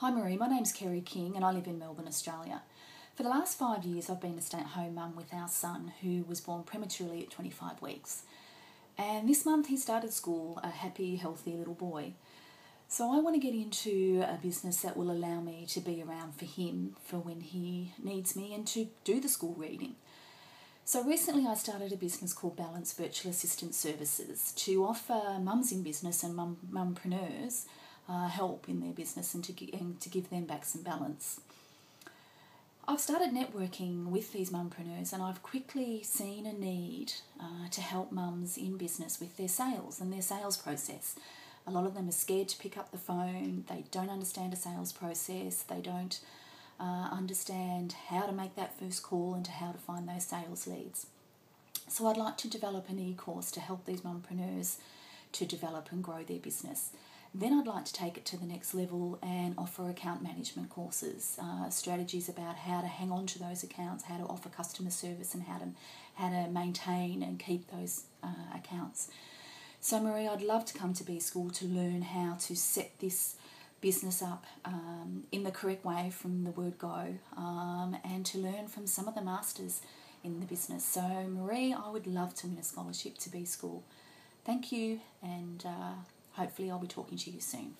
Hi Marie, my name's Kerrie King and I live in Melbourne, Australia. For the last five years, I've been a stay at home mum with our son who was born prematurely at 25 weeks. And this month he started school, a happy, healthy little boy. So I want to get into a business that will allow me to be around for him for when he needs me and to do the school reading. So recently I started a business called Balance Virtual Assistant Services to offer mums in business and mum, mumpreneurs uh, help in their business and to, and to give them back some balance. I've started networking with these mumpreneurs and I've quickly seen a need uh, to help mums in business with their sales and their sales process. A lot of them are scared to pick up the phone, they don't understand a sales process, they don't uh, understand how to make that first call and to how to find those sales leads. So I'd like to develop an e-course to help these mumpreneurs to develop and grow their business. Then I'd like to take it to the next level and offer account management courses, uh, strategies about how to hang on to those accounts, how to offer customer service, and how to how to maintain and keep those uh, accounts. So Marie, I'd love to come to B School to learn how to set this business up um, in the correct way from the word go, um, and to learn from some of the masters in the business. So Marie, I would love to win a scholarship to B School. Thank you and. Uh, hopefully I'll be talking to you soon.